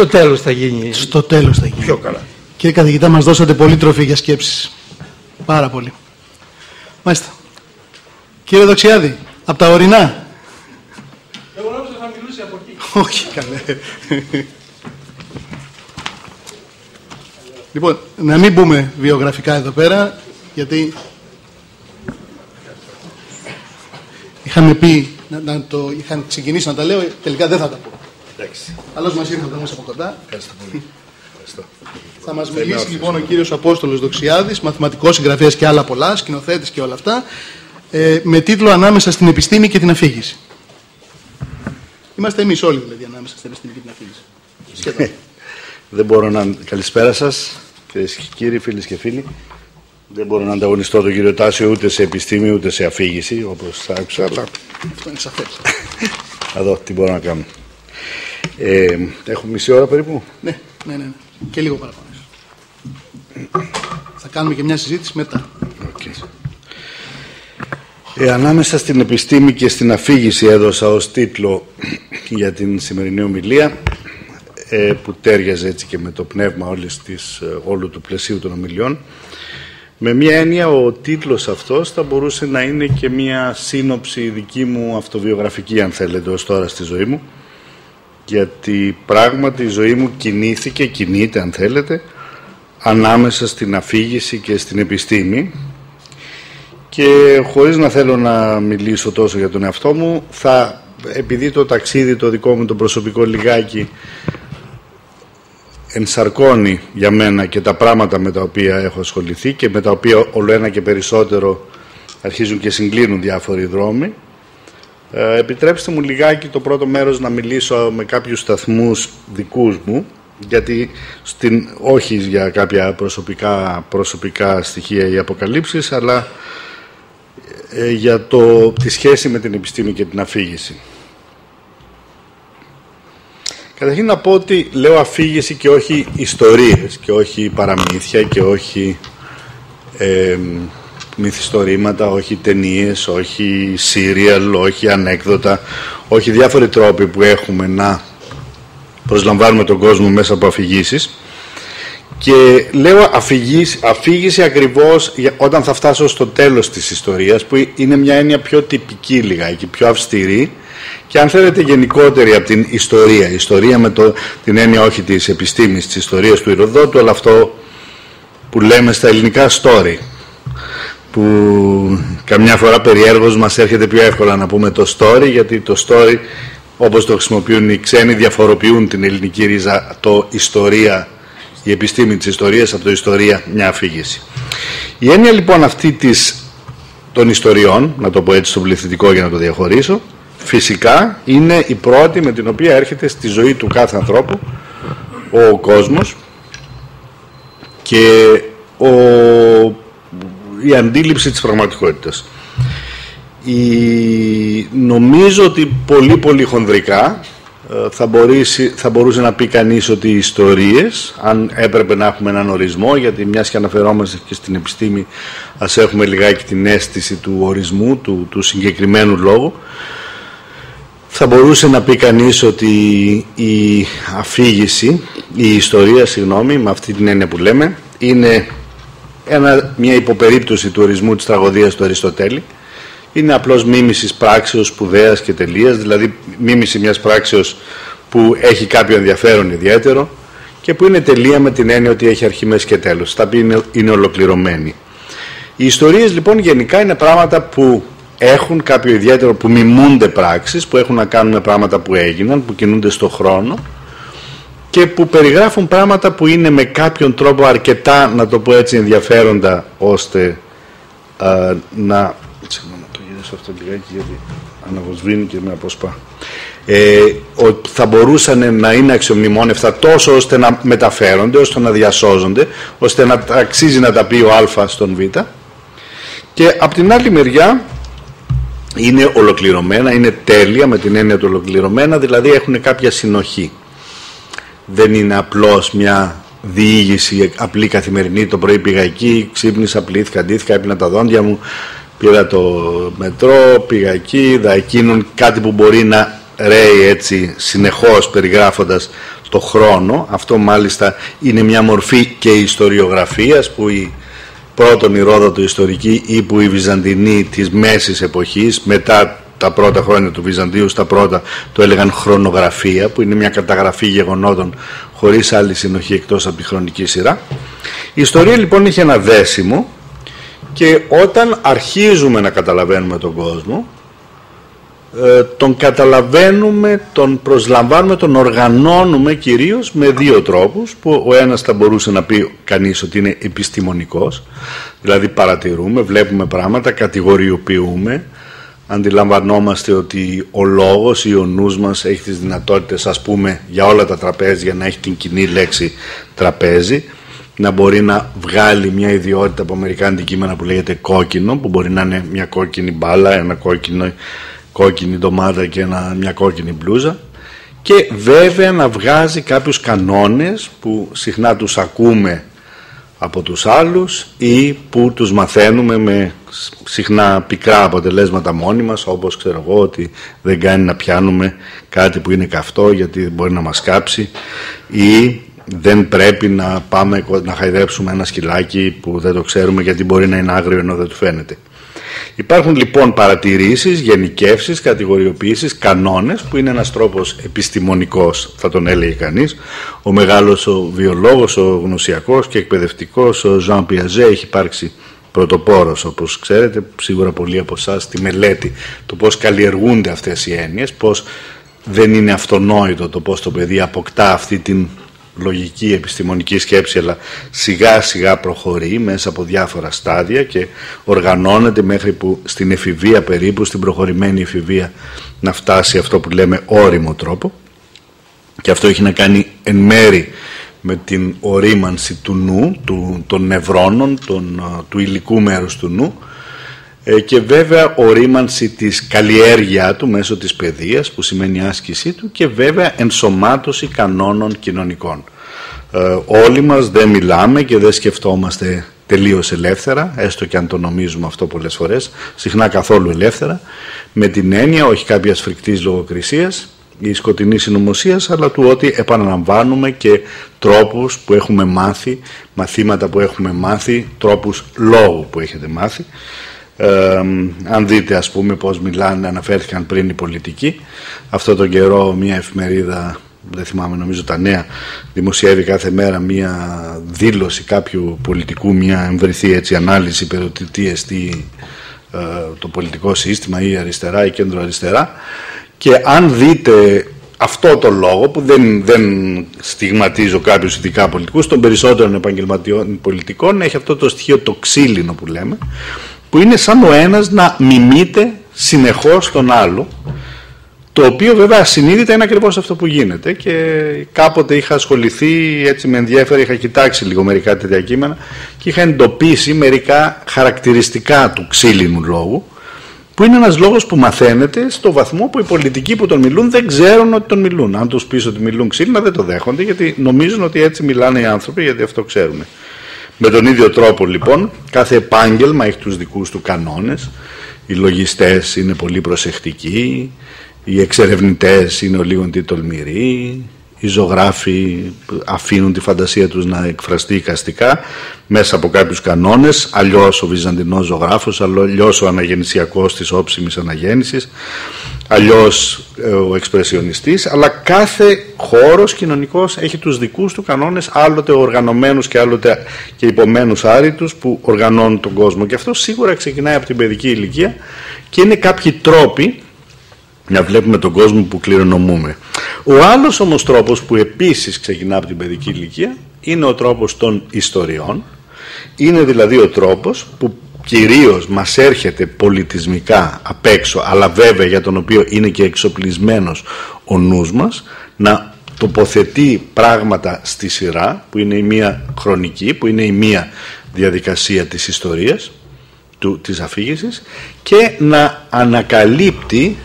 Στο τέλος θα γίνει. Στο τέλος θα γίνει. Πιο καλά. Κύριε καθηγητά, μας δώσατε πολύ τροφή για σκέψεις. Πάρα πολύ. Μάλιστα. Κύριε Δοξιάδη, από τα ορεινά. Εγώ νόμιζα θα μιλούσε από εκεί. Όχι, καλέ. λοιπόν, να μην μπούμε βιογραφικά εδώ πέρα, γιατί είχαμε πει, να, να το είχαν ξεκινήσει να τα λέω, τελικά δεν θα τα πω. Εντάξει. Καλώς μας ήρθατε όμως από κοντά. Ευχαριστώ πολύ. Ευχαριστώ. Θα μας μιλήσει λοιπόν ο κύριος Απόστολος Δοξιάδης, μαθηματικός συγγραφέας και άλλα πολλά, σκηνοθέτης και όλα αυτά, ε, με τίτλο «Ανάμεσα στην επιστήμη και την αφήγηση». Είμαστε εμείς όλοι δηλαδή ανάμεσα στην επιστήμη και την αφήγηση. Σχεδόν. Δεν μπορώ να. Καλησπέρα σας, κυρίες και κύριοι, φίλες και φίλοι. Δεν μπορώ να ανταγωνιστώ τον κύριο Τάσιο ούτε σε επιστήμη ούτε σε αφήγηση, όπως θα άκουσα, αλλά Αυτό είναι σαφές. θα δω τι μπορώ να κάνω. Ε, έχω μισή ώρα περίπου; ναι, ναι, ναι, ναι. Και λίγο παραπάνω. ίσως. Θα κάνουμε και μια συζήτηση μετά. Οκ. Ε, ανάμεσα στην επιστήμη και στην αφήγηση έδωσα ως τίτλο για την σημερινή ομιλία ε, που ταίριαζε έτσι και με το πνεύμα όλης της, ε, όλου του πλαισίου των ομιλιών. Με μία έννοια ο τίτλος αυτός θα μπορούσε να είναι και μία σύνοψη δική μου αυτοβιογραφική αν θέλετε ως τώρα στη ζωή μου γιατί πράγματι η ζωή μου κινήθηκε, κινείται αν θέλετε ανάμεσα στην αφήγηση και στην επιστήμη. Και χωρίς να θέλω να μιλήσω τόσο για τον εαυτό μου θα, επειδή το ταξίδι το δικό μου το προσωπικό λιγάκι ενσαρκώνει για μένα και τα πράγματα με τα οποία έχω ασχοληθεί και με τα οποία όλο ένα και περισσότερο αρχίζουν και συγκλίνουν διάφοροι δρόμοι ε, επιτρέψτε μου λιγάκι το πρώτο μέρος να μιλήσω με κάποιους σταθμούς δικούς μου γιατί στην, όχι για κάποια προσωπικά, προσωπικά στοιχεία ή αποκαλύψεις αλλά ε, για το, τη σχέση με την επιστήμη και την αφήγηση. Καταρχήν να πω ότι λέω αφήγηση και όχι ιστορίες και όχι παραμύθια και όχι ε, μυθιστορήματα, όχι ταινίες, όχι σύριαλ, όχι ανέκδοτα, όχι διάφοροι τρόποι που έχουμε να προσλαμβάνουμε τον κόσμο μέσα από αφηγήσεις. Και λέω αφηγήση, αφήγηση ακριβώς για- όταν θα φτάσω στο τέλος της ιστορίας που είναι μια έννοια πιο τυπική λιγάκι, πιο αυστηρή και αν θέλετε γενικότερη από την ιστορία. Ιστορία με το, την έννοια όχι της επιστήμης, της ιστορίας του Ηροδότου, αλλά αυτό που λέμε στα ελληνικά story που καμιά φορά περιέργως μας έρχεται πιο εύκολα να πούμε το story γιατί το story όπως το χρησιμοποιούν οι ξένοι διαφοροποιούν την ελληνική ρίζα το ιστορία η επιστήμη της ιστορίας από το ιστορία μια αφήγηση. Η έννοια λοιπόν αυτή της, των ιστοριών, να το πω έτσι στο πληθυντικό για να το διαχωρίσω, φυσικά είναι η πρώτη με την οποία έρχεται στη ζωή του κάθε ανθρώπου ο κόσμος και ο, η αντίληψη της πραγματικότητας. Η, νομίζω ότι πολύ πολύ χονδρικά ε, θα, μπορήσει, θα μπορούσε να πει κανείς ότι οι ιστορίες, αν έπρεπε να έχουμε έναν ορισμό, γιατί μιας και αναφερόμαστε και στην επιστήμη, ας έχουμε λιγάκι την αίσθηση του ορισμού, του, του συγκεκριμένου λόγου, θα μπορούσε να πει κανείς ότι η αφήγηση, η ιστορία, συγγνώμη, με αυτή την έννοια που λέμε, είναι ένα, μια υποπερίπτωση του ορισμού της τραγωδίας του Αριστοτέλη. Είναι απλώς μίμησης πράξεως σπουδαίας και τελείας, δηλαδή μίμηση μιας πράξεως που έχει κάποιο ενδιαφέρον ιδιαίτερο και που είναι τελεία με την έννοια ότι έχει αρχή, μέση και τέλος. Τα οποία είναι, είναι ολοκληρωμένη. Οι ιστορίες λοιπόν γενικά είναι πράγματα που έχουν κάποιο ιδιαίτερο, που μιμούνται πράξεις, που έχουν να κάνουν με πράγματα που έγιναν, που κινούνται στο χρόνο και που περιγράφουν πράγματα που είναι με κάποιον τρόπο αρκετά, να το πω έτσι, ενδιαφέροντα ώστε α, να... Συγγνώμη, το γυρίσω αυτό λιγάκι γιατί αναβοσβήνει και με αποσπά. Ε, ότι θα μπορούσαν να είναι αξιομνημόνευτα τόσο ώστε να μεταφέρονται, ώστε να διασώζονται, ώστε να αξίζει να τα πει ο Α στον Β. Και από την άλλη μεριά είναι ολοκληρωμένα, είναι τέλεια με την έννοια του ολοκληρωμένα, δηλαδή έχουν κάποια συνοχή. Δεν είναι απλώς μια διήγηση απλή καθημερινή, το πρωί πήγα εκεί, ξύπνησα, πλήθηκα, αντίθηκα, έπινα τα δόντια μου, πήρα το μετρό, πήγα εκεί, είδα εκείνον κάτι που μπορεί να ρέει έτσι συνεχώς περιγράφοντας το χρόνο. Αυτό μάλιστα είναι μια μορφή και ιστοριογραφίας που η πρώτον η Ρόδοτο ιστορική ή που η Βυζαντινή της μέσης εποχής μετά τα πρώτα χρόνια του Βυζαντίου στα πρώτα το έλεγαν χρονογραφία που είναι μια καταγραφή γεγονότων χωρίς άλλη συνοχή εκτός από τη χρονική σειρά. Η ιστορία λοιπόν είχε ένα δέσιμο και όταν αρχίζουμε να καταλαβαίνουμε τον κόσμο ε, τον καταλαβαίνουμε, τον προσλαμβάνουμε, τον οργανώνουμε κυρίως με δύο τρόπους που ο ένας θα μπορούσε να πει κανείς ότι είναι επιστημονικός δηλαδή παρατηρούμε, βλέπουμε πράγματα, κατηγοριοποιούμε αντιλαμβανόμαστε ότι ο λόγος ή ο νους μας έχει τις δυνατότητες ας πούμε για όλα τα τραπέζια να έχει την κοινή λέξη τραπέζι να μπορεί να βγάλει μια ιδιότητα από μερικά αντικείμενα που λέγεται κόκκινο που μπορεί να είναι μια κόκκινη μπάλα, ένα κόκκινο, κόκκινη ντομάτα και ένα, μια κόκκινη μπλούζα. Και βέβαια να βγάζει κάποιους κανόνες που συχνά τους ακούμε από τους άλλους ή που τους μαθαίνουμε με συχνά πικρά αποτελέσματα μόνοι μας όπως ξέρω εγώ ότι δεν κάνει να πιάνουμε κάτι που είναι καυτό γιατί μπορεί να μας κάψει ή δεν πρέπει να πάμε να χαϊδέψουμε ένα σκυλάκι που δεν το ξέρουμε γιατί μπορεί να είναι άγριο ενώ δεν του φαίνεται. Υπάρχουν λοιπόν παρατηρήσεις, γενικεύσεις, κατηγοριοποιήσεις, κανόνες που είναι ένας τρόπος επιστημονικός θα τον έλεγε κανείς. Ο μεγάλος ο βιολόγος, ο γνωσιακός και εκπαιδευτικός ο Ζαν Πιαζέ έχει υπάρξει πρωτοπόρος όπως ξέρετε σίγουρα πολλοί από εσά στη μελέτη το πώς καλλιεργούνται αυτές οι έννοιες, πώς δεν είναι αυτονόητο το πώς το παιδί αποκτά αυτή την λογική επιστημονική σκέψη αλλά σιγά σιγά προχωρεί μέσα από διάφορα στάδια και οργανώνεται μέχρι που στην εφηβεία περίπου, στην προχωρημένη εφηβεία να φτάσει αυτό που λέμε όριμο τρόπο. Και αυτό έχει να κάνει εν μέρη με την ορίμανση του νου, του, των νευρώνων, των, του υλικού μέρους του νου ε, και βέβαια ορίμανση της καλλιέργειά του μέσω της παιδείας που σημαίνει άσκησή του και βέβαια ενσωμάτωση κανόνων κοινωνικών. Ε, όλοι μας δεν μιλάμε και δεν σκεφτόμαστε τελείως ελεύθερα, έστω και αν το νομίζουμε αυτό πολλές φορές, συχνά καθόλου ελεύθερα, με την έννοια όχι κάποιας φρικτής λογοκρισίας ή σκοτεινή συνωμοσίας, αλλά του ότι επαναλαμβάνουμε και τρόπους που έχουμε μάθει, μαθήματα που έχουμε μάθει, τρόπους λόγου που έχετε μάθει αν δείτε ας πούμε πώς μιλάνε, αναφέρθηκαν πριν οι πολιτικοί, αυτό τον καιρό μια εφημερίδα, δεν θυμάμαι νομίζω τα νέα, δημοσιεύει κάθε μέρα μια δήλωση κάποιου πολιτικού, μια εμβριθή έτσι ανάλυση περί τι εστί ε, το πολιτικό σύστημα ή αριστερά ή κέντρο αριστερά. Και αν δείτε αυτό το λόγο που δεν, δεν στιγματίζω κάποιους ειδικά πολιτικούς των περισσότερων επαγγελματιών πολιτικών έχει αυτό το στοιχείο το ξύλινο που λέμε που είναι σαν ο ένας να μιμείται συνεχώς τον άλλο το οποίο βέβαια ασυνείδητα είναι ακριβώς αυτό που γίνεται και κάποτε είχα ασχοληθεί έτσι με ενδιαφέρει, είχα κοιτάξει λίγο μερικά τέτοια κείμενα και είχα εντοπίσει μερικά χαρακτηριστικά του ξύλινου λόγου που είναι ένας λόγος που μαθαίνεται στο βαθμό που οι πολιτικοί που τον μιλούν δεν ξέρουν ότι τον μιλούν. Αν τους πεις ότι μιλούν ξύλινα δεν το δέχονται γιατί νομίζουν ότι έτσι μιλάνε οι άνθρωποι γιατί αυτό ξέρουμε. Με τον ίδιο τρόπο λοιπόν κάθε επάγγελμα έχει τους δικούς του κανόνες. Οι λογιστές είναι πολύ προσεκτικοί, οι εξερευνητές είναι ο λίγο τολμηροί, οι ζωγράφοι αφήνουν τη φαντασία τους να εκφραστεί εικαστικά μέσα από κάποιους κανόνες, αλλιώς ο βυζαντινός ζωγράφος, αλλιώς ο αναγεννησιακός της όψιμης αναγέννησης, αλλιώς ε, ο εξπρεσιονιστής, αλλά κάθε χώρος κοινωνικός έχει τους δικούς του κανόνες, άλλοτε οργανωμένους και άλλοτε και υπομένους άρρητους που οργανώνουν τον κόσμο. Και αυτό σίγουρα ξεκινάει από την παιδική ηλικία και είναι κάποιοι τρόποι να βλέπουμε τον κόσμο που κληρονομούμε. Ο άλλος όμως τρόπος που επίσης ξεκινά από την παιδική ηλικία είναι ο τρόπος των ιστοριών, είναι δηλαδή ο τρόπος που κυρίως μας έρχεται πολιτισμικά απ' έξω, αλλά βέβαια για τον οποίο είναι και εξοπλισμένος ο νους μας, να τοποθετεί πράγματα στη σειρά, που είναι η μία χρονική, που είναι η μία διαδικασία της ιστορίας, του, της αφήγησης, και να ανακαλύπτει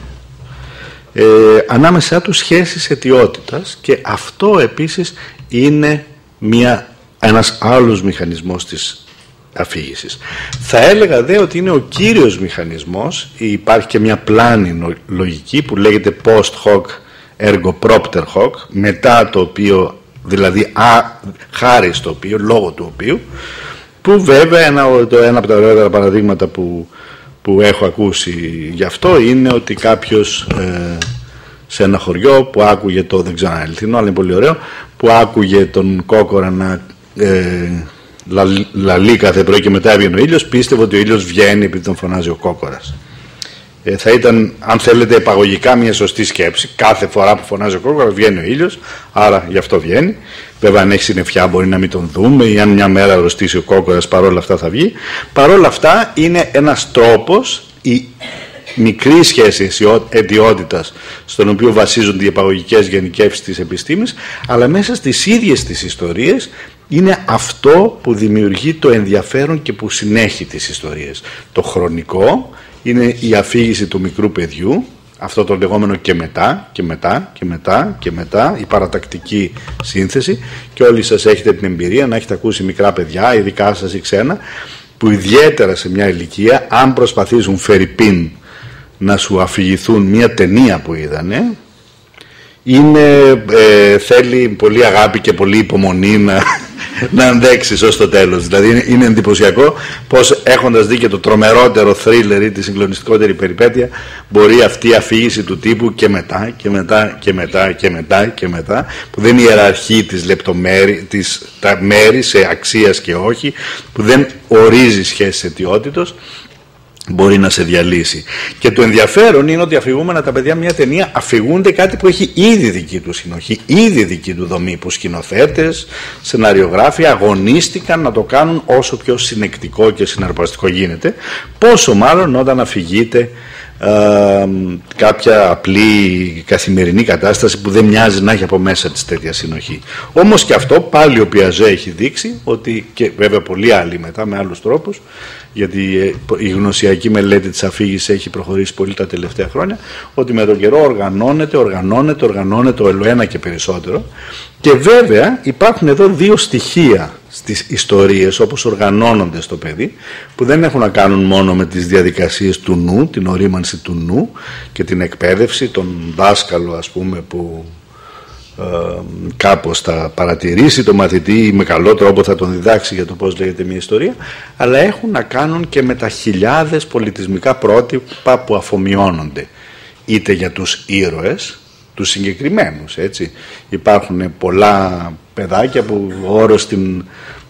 ε, ανάμεσά τους σχέσεις αιτιότητας και αυτό επίσης είναι μια, ένας άλλος μηχανισμός της αφήγησης. Θα έλεγα δε ότι είναι ο κύριος μηχανισμός, υπάρχει και μια πλάνη λογική που λέγεται post hoc ergo propter hoc, μετά το οποίο, δηλαδή α, χάρη στο οποίο, λόγω του οποίου, που βέβαια ένα, το ένα από τα ωραία παραδείγματα που, που έχω ακούσει γι' αυτό είναι ότι κάποιος ε, σε ένα χωριό που άκουγε το, δεν ξέρω αν αλλά είναι πολύ ωραίο, που άκουγε τον κόκορα να ε, λαλεί κάθε πρωί και μετά έβγαινε ο ήλιος, πίστευε ότι ο ήλιος βγαίνει επειδή τον φωνάζει ο κόκορας. Ε, θα ήταν, αν θέλετε, επαγωγικά μια σωστή σκέψη. Κάθε φορά που φωνάζει ο κόκορας βγαίνει ο ήλιος, άρα γι' αυτό βγαίνει. Βέβαια, αν έχει συννεφιά, μπορεί να μην τον δούμε, ή αν μια μέρα αρρωστήσει ο κόκορας, παρόλα αυτά θα βγει. Παρόλα αυτά, είναι ένας τρόπος η μικρή σχέση αιτιότητας στον οποίο βασίζονται οι επαγωγικές γενικεύσεις της επιστήμης, αλλά μέσα στις ίδιες τις ιστορίες είναι αυτό που δημιουργεί το ενδιαφέρον και που συνέχει τις ιστορίες. Το χρονικό είναι η αφήγηση του μικρού παιδιού, αυτό το λεγόμενο και μετά και μετά και μετά και μετά, η παρατακτική σύνθεση και όλοι σας έχετε την εμπειρία να έχετε ακούσει μικρά παιδιά, ειδικά σας ή ξένα, που ιδιαίτερα σε μια ηλικία, αν προσπαθήσουν φερρυπίν να σου αφηγηθούν μια ταινία που είδανε, είναι, ε, θέλει πολύ αγάπη και πολύ υπομονή να, να αντέξεις ως το τέλος. Δηλαδή είναι, εντυπωσιακό πως έχοντας δει και το τρομερότερο θρίλερ ή τη συγκλονιστικότερη περιπέτεια μπορεί αυτή η αφήγηση του τύπου και μετά και μετά και μετά και μετά και μετά που δεν ιεραρχεί τις λεπτομέρειες, τις, τα μέρη σε αξίας και όχι που δεν ορίζει σχέση αιτιότητος μπορεί να σε διαλύσει. Και το ενδιαφέρον είναι ότι αφηγούμενα τα παιδιά μια ταινία αφηγούνται κάτι που έχει ήδη δική του συνοχή, ήδη δική του δομή, που σκηνοθέτες, σεναριογράφοι αγωνίστηκαν να το κάνουν όσο πιο συνεκτικό και συναρπαστικό γίνεται. Πόσο μάλλον όταν αφηγείται ε, κάποια απλή καθημερινή κατάσταση που δεν μοιάζει να έχει από μέσα της τέτοια συνοχή. Όμως και αυτό πάλι ο Πιαζέ έχει δείξει ότι και βέβαια πολλοί άλλοι μετά με άλλους τρόπους γιατί ε, η γνωσιακή μελέτη της αφήγησης έχει προχωρήσει πολύ τα τελευταία χρόνια ότι με τον καιρό οργανώνεται, οργανώνεται, οργανώνεται ο ένα και περισσότερο. Και βέβαια υπάρχουν εδώ δύο στοιχεία στις ιστορίες όπως οργανώνονται στο παιδί που δεν έχουν να κάνουν μόνο με τις διαδικασίες του νου, την ορίμανση του νου και την εκπαίδευση, τον δάσκαλο ας πούμε που ε, κάπως θα παρατηρήσει το μαθητή ή με καλό τρόπο θα τον διδάξει για το πώς λέγεται μια ιστορία αλλά έχουν να κάνουν και με τα χιλιάδες πολιτισμικά πρότυπα που αφομοιώνονται είτε για τους ήρωες τους συγκεκριμένους έτσι υπάρχουν πολλά παιδάκια που ο όρος στην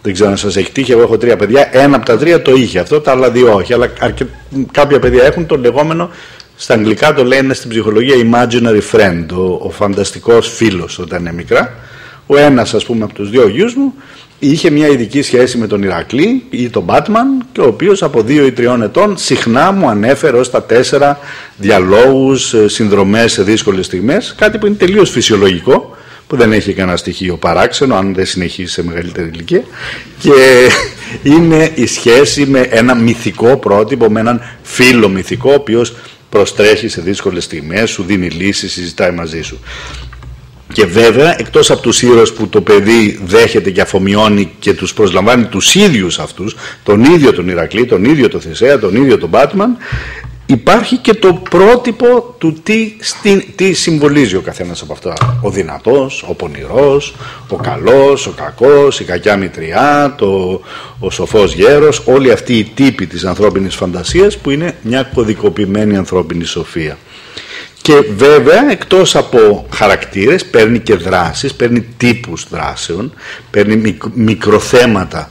δεν ξέρω αν σας έχει τύχει. Εγώ έχω τρία παιδιά. Ένα από τα τρία το είχε αυτό, τα άλλα δύο όχι. Αλλά αρκε... κάποια παιδιά έχουν το λεγόμενο, στα αγγλικά το λένε στην ψυχολογία imaginary friend, ο, ο φανταστικός φίλος όταν είναι μικρά. Ο ένας, ας πούμε, από τους δύο γιους μου είχε μια ειδική σχέση με τον Ηρακλή ή τον Batman και ο οποίος από δύο ή τριών ετών συχνά μου ανέφερε ως τα τέσσερα διαλόγους, ε, συνδρομές σε δύσκολες στιγμές, κάτι που είναι τελείως φυσιολογικό που δεν έχει κανένα στοιχείο παράξενο αν δεν συνεχίσει σε μεγαλύτερη ηλικία και είναι η σχέση με ένα μυθικό πρότυπο, με έναν φίλο μυθικό ο οποίος προστρέχει σε δύσκολες στιγμές, σου δίνει λύσεις, συζητάει μαζί σου. Και βέβαια, εκτός από τους ήρωες που το παιδί δέχεται και αφομοιώνει και τους προσλαμβάνει τους ίδιους αυτούς, τον ίδιο τον Ηρακλή, τον ίδιο τον Θησέα, τον ίδιο τον Μπάτμαν, υπάρχει και το πρότυπο του τι, τι συμβολίζει ο καθένας από αυτά. Ο δυνατός, ο πονηρός, ο καλός, ο κακός, η κακιά μητριά, το, ο σοφός γέρος, όλοι αυτοί οι τύποι της ανθρώπινης φαντασίας που είναι μια κωδικοποιημένη ανθρώπινη σοφία. Και βέβαια εκτός από χαρακτήρες παίρνει και δράσεις, παίρνει τύπους δράσεων, παίρνει μικροθέματα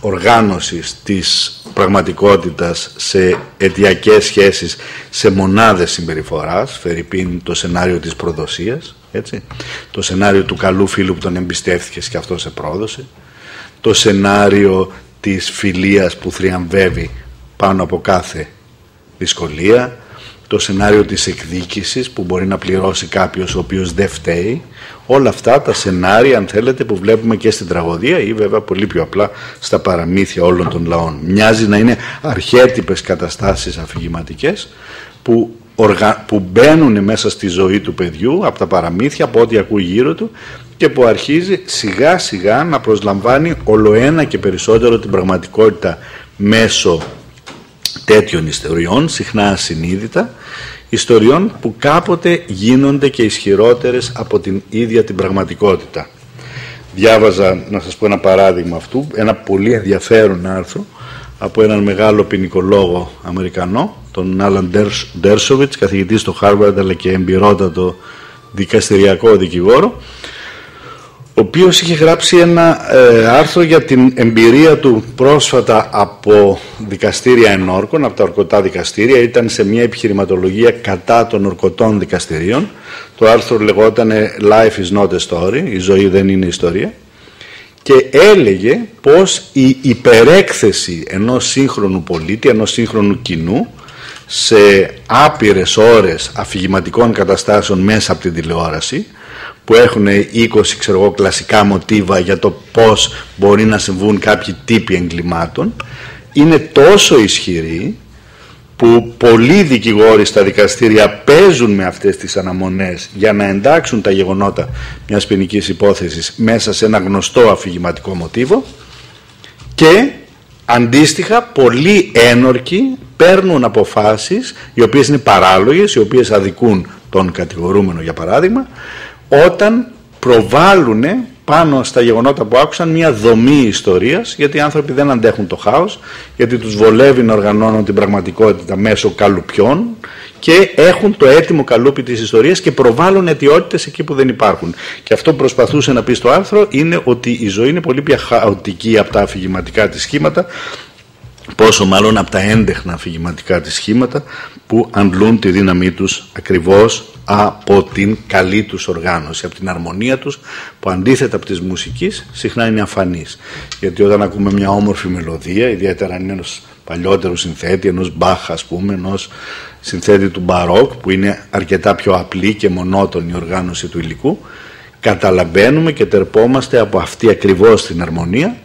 οργάνωσης της πραγματικότητας σε αιτιακές σχέσεις, σε μονάδες συμπεριφοράς, φερειπίν το σενάριο της προδοσίας, έτσι, το σενάριο του καλού φίλου που τον εμπιστεύτηκες και αυτό σε πρόδωσε, το σενάριο της φιλίας που θριαμβεύει πάνω από κάθε δυσκολία, το σενάριο της εκδίκησης που μπορεί να πληρώσει κάποιος ο οποίος δεν φταίει, όλα αυτά τα σενάρια αν θέλετε που βλέπουμε και στην τραγωδία ή βέβαια πολύ πιο απλά στα παραμύθια όλων των λαών. Μοιάζει να είναι αρχέτυπες καταστάσεις αφηγηματικές που, οργα... που μπαίνουν μέσα στη ζωή του παιδιού από τα παραμύθια, από ό,τι ακούει γύρω του και που αρχίζει σιγά σιγά να προσλαμβάνει ολοένα και περισσότερο την πραγματικότητα μέσω τέτοιων ιστοριών, συχνά ασυνείδητα, ιστοριών που κάποτε γίνονται και ισχυρότερες από την ίδια την πραγματικότητα. Διάβαζα, να σας πω ένα παράδειγμα αυτού, ένα πολύ ενδιαφέρον άρθρο από έναν μεγάλο ποινικολόγο Αμερικανό, τον Άλαν Ντέρσοβιτς, καθηγητής στο Χάρβαρντ αλλά και εμπειρότατο δικαστηριακό δικηγόρο, ο οποίος είχε γράψει ένα ε, άρθρο για την εμπειρία του πρόσφατα από δικαστήρια ενόρκων, από τα ορκωτά δικαστήρια. Ήταν σε μια επιχειρηματολογία κατά των ορκωτών δικαστηρίων. Το άρθρο λεγόταν «Life is not a story», «Η ζωή δεν είναι ιστορία» και έλεγε πως η υπερέκθεση ενός σύγχρονου πολίτη, ενός σύγχρονου κοινού σε άπειρες ώρες αφηγηματικών καταστάσεων μέσα από την τηλεόραση που έχουν 20 ξέρω κλασικά μοτίβα για το πώς μπορεί να συμβούν κάποιοι τύποι εγκλημάτων είναι τόσο ισχυρή που πολλοί δικηγόροι στα δικαστήρια παίζουν με αυτές τις αναμονές για να εντάξουν τα γεγονότα μιας ποινικής υπόθεσης μέσα σε ένα γνωστό αφηγηματικό μοτίβο και αντίστοιχα πολλοί ένορκοι παίρνουν αποφάσεις οι οποίες είναι παράλογες, οι οποίες αδικούν τον κατηγορούμενο για παράδειγμα όταν προβάλλουν πάνω στα γεγονότα που άκουσαν μια δομή ιστορίας γιατί οι άνθρωποι δεν αντέχουν το χάος γιατί τους βολεύει να οργανώνουν την πραγματικότητα μέσω καλουπιών και έχουν το έτοιμο καλούπι της ιστορίας και προβάλλουν αιτιότητες εκεί που δεν υπάρχουν. Και αυτό που προσπαθούσε να πει στο άρθρο είναι ότι η ζωή είναι πολύ πιο χαοτική από τα αφηγηματικά της σχήματα πόσο μάλλον από τα έντεχνα αφηγηματικά της σχήματα που αντλούν τη δύναμή τους ακριβώς από την καλή τους οργάνωση, από την αρμονία τους που αντίθετα από της μουσικής συχνά είναι αφανής. Γιατί όταν ακούμε μια όμορφη μελωδία, ιδιαίτερα αν είναι ενός παλιότερου συνθέτη, ενός Μπάχ ας πούμε, ενός συνθέτη του Μπαρόκ που είναι αρκετά πιο απλή και μονότονη οργάνωση του υλικού, καταλαβαίνουμε και τερπόμαστε από αυτή ακριβώς την αρμονία.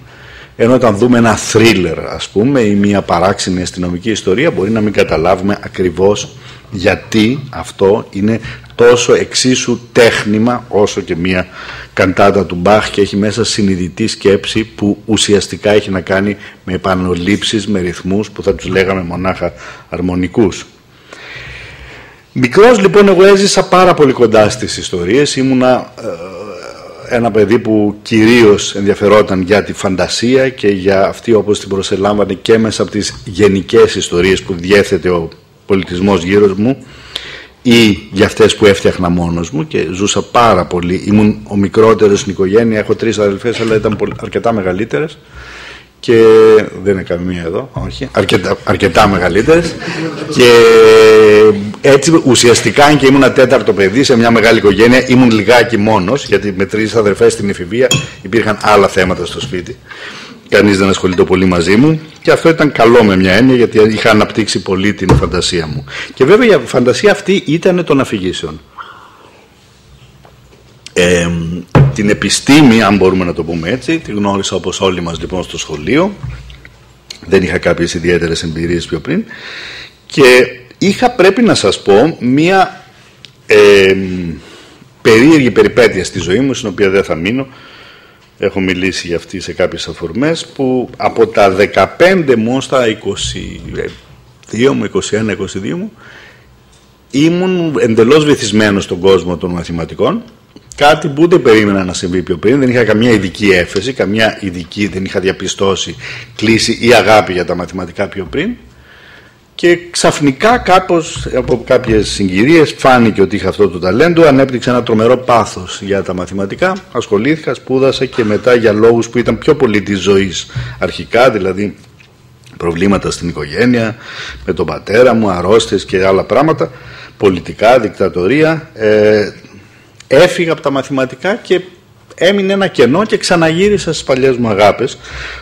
Ενώ όταν δούμε ένα θρίλερ ας πούμε ή μια παράξενη αστυνομική ιστορία μπορεί να μην καταλάβουμε ακριβώς γιατί αυτό είναι τόσο εξίσου τέχνημα όσο και μια καντάτα του Μπαχ και έχει μέσα συνειδητή σκέψη που ουσιαστικά έχει να κάνει με επανολήψεις, με ρυθμούς που θα τους λέγαμε μονάχα αρμονικούς. Μικρός λοιπόν εγώ έζησα πάρα πολύ κοντά στις ιστορίες, ήμουνα ε, ένα παιδί που κυρίως ενδιαφερόταν για τη φαντασία και για αυτή όπως την προσελάμβανε και μέσα από τις γενικές ιστορίες που διέθετε ο πολιτισμός γύρω μου ή για αυτές που έφτιαχνα μόνος μου και ζούσα πάρα πολύ. Ήμουν ο μικρότερος στην οικογένεια, έχω τρεις αδελφές αλλά ήταν αρκετά μεγαλύτερες. Και δεν είναι καμία εδώ, όχι, αρκετά, αρκετά μεγαλύτερες. Και έτσι ουσιαστικά αν και ήμουν τέταρτο παιδί σε μια μεγάλη οικογένεια ήμουν λιγάκι μόνος γιατί με τρεις αδερφές στην εφηβεία υπήρχαν άλλα θέματα στο σπίτι κανείς δεν ασχολείται πολύ μαζί μου και αυτό ήταν καλό με μια έννοια γιατί είχα αναπτύξει πολύ την φαντασία μου και βέβαια η φαντασία αυτή ήταν των αφηγήσεων ε, την επιστήμη, αν μπορούμε να το πούμε έτσι, τη γνώρισα όπως όλοι μας λοιπόν στο σχολείο. Δεν είχα κάποιες ιδιαίτερες εμπειρίες πιο πριν. Και είχα πρέπει να σας πω μία ε, περίεργη περιπέτεια στη ζωή μου, στην οποία δεν θα μείνω. Έχω μιλήσει για αυτή σε κάποιες αφορμές, που από τα 15 μου στα 22 μου, 21, 22 μου, ήμουν εντελώς βυθισμένος στον κόσμο των μαθηματικών Κάτι που δεν περίμενα να συμβεί πιο πριν. Δεν είχα καμία ειδική έφεση, καμιά ειδική, δεν είχα διαπιστώσει κλίση ή αγάπη για τα μαθηματικά πιο πριν. Και ξαφνικά κάπως από κάποιες συγκυρίες φάνηκε ότι είχα αυτό το ταλέντο, ανέπτυξε ένα τρομερό πάθος για τα μαθηματικά, ασχολήθηκα, σπούδασα και μετά για λόγους που ήταν πιο πολύ της ζωής. Αρχικά, δηλαδή προβλήματα στην οικογένεια, με τον πατέρα μου, αρρώστιες και άλλα πράγματα, πολιτικά, δικτατορία, ε, έφυγα από τα μαθηματικά και έμεινε ένα κενό και ξαναγύρισα στις παλιές μου αγάπες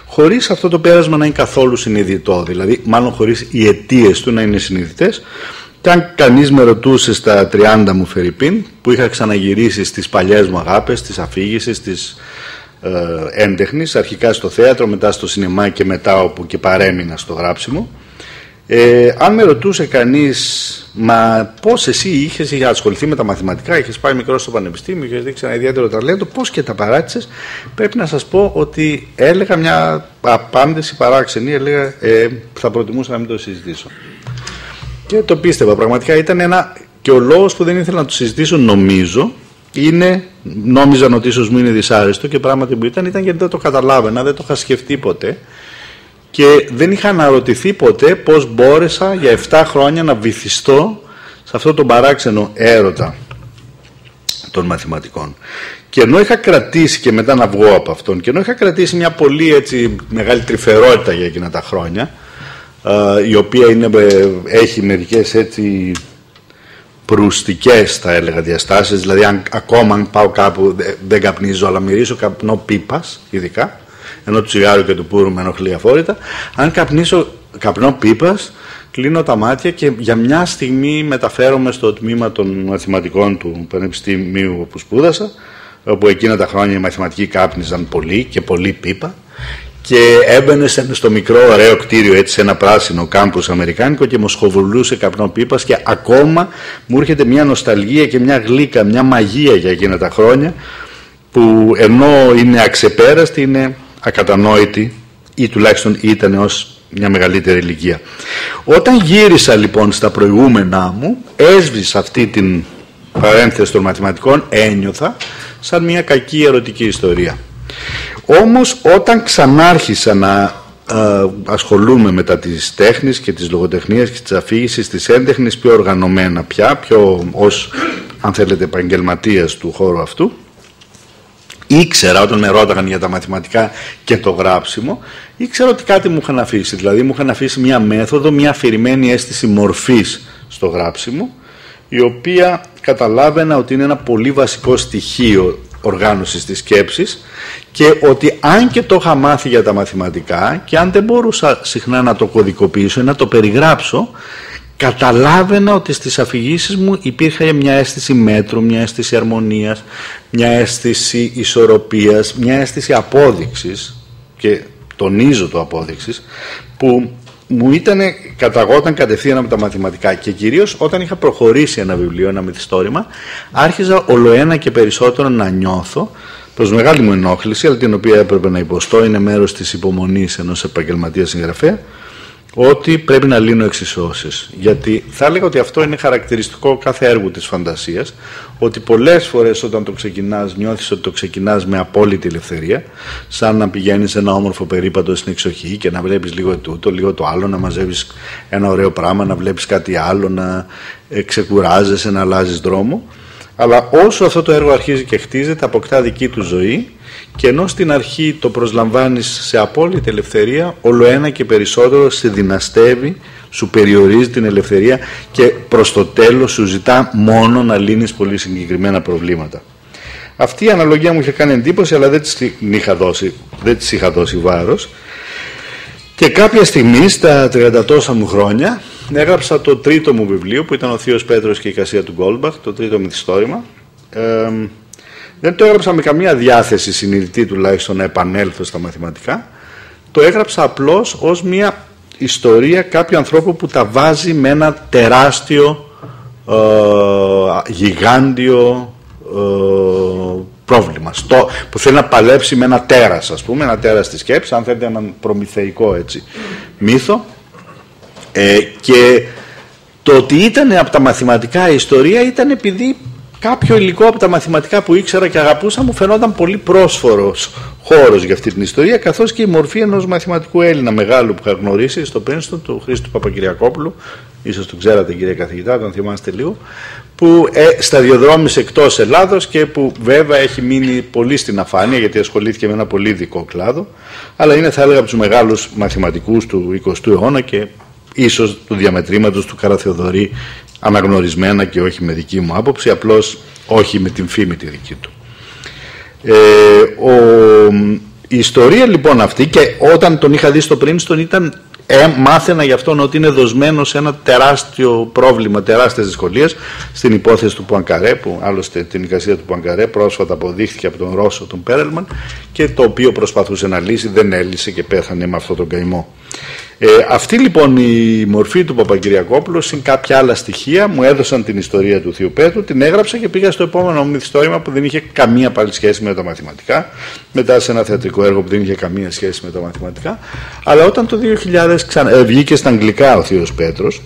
χωρίς αυτό το πέρασμα να είναι καθόλου συνειδητό. Δηλαδή μάλλον χωρίς οι αιτίες του να είναι συνειδητές. Και αν κανείς με ρωτούσε στα 30 μου Φερρυπίν που είχα ξαναγυρίσει στις παλιές μου αγάπες, της αφήγησης, της ε, έντεχνης αρχικά στο θέατρο, μετά στο σινεμά και μετά όπου και παρέμεινα στο γράψιμο Ε, αν με ρωτούσε κανείς Μα πώς εσύ είχες ασχοληθεί με τα μαθηματικά, είχες πάει μικρός στο πανεπιστήμιο, είχες δείξει ένα ιδιαίτερο ταλέντο, πώς και τα παράτησες, πρέπει να σας πω ότι έλεγα μια απάντηση παράξενη, έλεγα ε, θα προτιμούσα να μην το συζητήσω. Και το πίστευα. Πραγματικά ήταν ένα. Και ο λόγος που δεν ήθελα να το συζητήσω, νομίζω, είναι. Νόμιζαν ότι ίσως μου είναι δυσάρεστο και πράγματι που ήταν, ήταν γιατί δεν το καταλάβαινα, δεν το είχα σκεφτεί ποτέ και δεν είχα αναρωτηθεί ποτέ πώς μπόρεσα για 7 χρόνια να βυθιστώ σε αυτό τον παράξενο έρωτα των μαθηματικών. Και ενώ είχα κρατήσει και μετά να βγω από αυτόν και ενώ είχα κρατήσει μια πολύ έτσι μεγάλη τρυφερότητα για εκείνα τα χρόνια η οποία είναι, ε, έχει μερικές έτσι προυστικές θα έλεγα διαστάσεις δηλαδή αν, ακόμα αν πάω κάπου δεν καπνίζω αλλά μυρίσω καπνό πίπας ειδικά ενώ του τσιγάρου και του πούρου με ενοχλεί αφόρητα. Αν καπνίσω καπνό πίπας, κλείνω τα μάτια και για μια στιγμή μεταφέρομαι στο τμήμα των μαθηματικών του Πανεπιστημίου όπου σπούδασα, όπου εκείνα τα χρόνια οι μαθηματικοί κάπνιζαν πολύ και πολύ πίπα και έμπαινε στο μικρό ωραίο κτίριο έτσι σε ένα πράσινο κάμπους αμερικάνικο και μου σχοβουλούσε καπνό πίπας και ακόμα μου έρχεται μια νοσταλγία και μια γλύκα, μια μαγεία για εκείνα τα χρόνια που ενώ είναι αξεπέραστη είναι ακατανόητη ή τουλάχιστον ήταν ως μια μεγαλύτερη ηλικία. Όταν γύρισα λοιπόν στα προηγούμενά μου, έσβησα αυτή την παρένθεση των μαθηματικών, ένιωθα σαν μια κακή ερωτική ιστορία. Όμως όταν ξανάρχισα να ε, ασχολούμαι μετά τις τέχνης και τις λογοτεχνίες και της αφήγησης της έντεχνης πιο οργανωμένα πια, πιο ως αν θέλετε επαγγελματίας του χώρου αυτού, ήξερα όταν με ρώταγαν για τα μαθηματικά και το γράψιμο, ήξερα ότι κάτι μου είχαν αφήσει. Δηλαδή μου είχαν αφήσει μια μέθοδο, μια αφηρημένη αίσθηση μορφής στο γράψιμο, η οποία καταλάβαινα ότι είναι ένα πολύ βασικό στοιχείο οργάνωσης της σκέψης και ότι αν και το είχα μάθει για τα μαθηματικά και αν δεν μπορούσα συχνά να το κωδικοποιήσω ή να το περιγράψω, καταλάβαινα ότι στις αφηγήσεις μου υπήρχε μια αίσθηση μέτρου, μια αίσθηση αρμονίας, μια αίσθηση ισορροπίας, μια αίσθηση απόδειξης και τονίζω το απόδειξης που μου ήταν, καταγόταν κατευθείαν από τα μαθηματικά. Και κυρίως όταν είχα προχωρήσει ένα βιβλίο, ένα μυθιστόρημα άρχιζα ολοένα και περισσότερο να νιώθω προς μεγάλη μου ενόχληση αλλά την οποία έπρεπε να υποστώ είναι μέρος της υπομονής ενός επαγγελματίας συγγραφέα ότι πρέπει να λύνω εξισώσεις. Γιατί θα έλεγα ότι αυτό είναι χαρακτηριστικό κάθε έργου της φαντασίας, ότι πολλές φορές όταν το ξεκινάς νιώθεις ότι το ξεκινάς με απόλυτη ελευθερία, σαν να πηγαίνεις σε ένα όμορφο περίπατο στην εξοχή και να βλέπεις λίγο τούτο, λίγο το άλλο, να μαζεύεις ένα ωραίο πράγμα, να βλέπεις κάτι άλλο, να ξεκουράζεσαι, να αλλάζεις δρόμο. Αλλά όσο αυτό το έργο αρχίζει και χτίζεται, αποκτά δική του ζωή και ενώ στην αρχή το προσλαμβάνεις σε απόλυτη ελευθερία, όλο ένα και περισσότερο σε δυναστεύει, σου περιορίζει την ελευθερία και προς το τέλος σου ζητά μόνο να λύνεις πολύ συγκεκριμένα προβλήματα. Αυτή η αναλογία μου είχε κάνει εντύπωση, αλλά δεν της είχα δώσει, δεν της είχα δώσει βάρος. Και κάποια στιγμή, στα 30 τόσα μου χρόνια, έγραψα το τρίτο μου βιβλίο, που ήταν ο Θείος Πέτρος και η Κασία του Γκόλμπαχ, το τρίτο μυθιστόρημα. Ε, δεν το έγραψα με καμία διάθεση συνειδητή τουλάχιστον να επανέλθω στα μαθηματικά. Το έγραψα απλώς ως μια ιστορία κάποιου ανθρώπου που τα βάζει με ένα τεράστιο, ε, γιγάντιο ε, πρόβλημα. Στο, που θέλει να παλέψει με ένα τέρας, ας πούμε, ένα τέρας της σκέψης, αν θέλετε έναν προμηθεϊκό έτσι, μύθο. Ε, και το ότι ήταν από τα μαθηματικά η ιστορία ήταν επειδή κάποιο υλικό από τα μαθηματικά που ήξερα και αγαπούσα μου φαινόταν πολύ πρόσφορος χώρος για αυτή την ιστορία καθώς και η μορφή ενός μαθηματικού Έλληνα μεγάλου που είχα γνωρίσει στο Πένστον, του Χρήστου Παπακυριακόπουλου. Ίσως τον ξέρατε κύριε καθηγητά, τον θυμάστε λίγο που ε, σταδιοδρόμησε εκτός Ελλάδος και που βέβαια έχει μείνει πολύ στην αφάνεια γιατί ασχολήθηκε με ένα πολύ ειδικό κλάδο αλλά είναι θα έλεγα από τους μεγάλους μαθηματικούς του 20ου αιώνα και ίσως του διαμετρήματος του Καραθεοδωρή αναγνωρισμένα και όχι με δική μου άποψη, απλώς όχι με την φήμη τη δική του. Ε, ο, η ιστορία λοιπόν αυτή και όταν τον είχα δει στο Πρίνστον ήταν ε, μάθαινα γι' αυτόν ότι είναι δοσμένο σε ένα τεράστιο πρόβλημα, τεράστιες δυσκολίες στην υπόθεση του Πουανκαρέ που άλλωστε την εικασία του Πουανκαρέ πρόσφατα αποδείχθηκε από τον Ρώσο τον Πέρελμαν και το οποίο προσπαθούσε να λύσει, δεν έλυσε και πέθανε με αυτόν τον καημό. Ε, αυτή λοιπόν η μορφή του Παπαγκυριακόπουλου συν κάποια άλλα στοιχεία μου έδωσαν την ιστορία του Θείου Πέτρου, την έγραψα και πήγα στο επόμενο μου μυθιστόρημα που δεν είχε καμία πάλι σχέση με τα μαθηματικά, μετά σε ένα θεατρικό έργο που δεν είχε καμία σχέση με τα μαθηματικά, αλλά όταν το 2000 ξανα... ε, βγήκε στα αγγλικά ο Θείος Πέτρος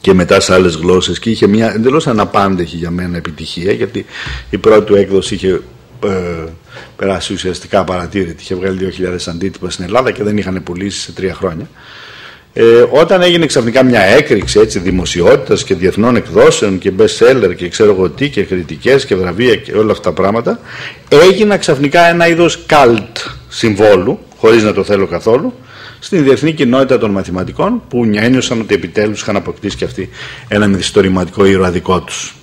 και μετά σε άλλες γλώσσες και είχε μια εντελώς αναπάντεχη για μένα επιτυχία γιατί η πρώτη του έκδοση είχε ε, περάσει ουσιαστικά παρατήρητη. Είχε βγάλει 2.000 αντίτυπα στην Ελλάδα και δεν είχαν πουλήσει σε τρία χρόνια. Ε, όταν έγινε ξαφνικά μια έκρηξη έτσι, δημοσιότητας και διεθνών εκδόσεων και best seller και ξέρω εγώ τι και κριτικές και βραβεία και όλα αυτά τα πράγματα έγινα ξαφνικά ένα είδος cult συμβόλου χωρίς να το θέλω καθόλου στην διεθνή κοινότητα των μαθηματικών που ένιωσαν ότι επιτέλους είχαν αποκτήσει και αυτοί ένα μυθιστορηματικό ήρωα δικό τους.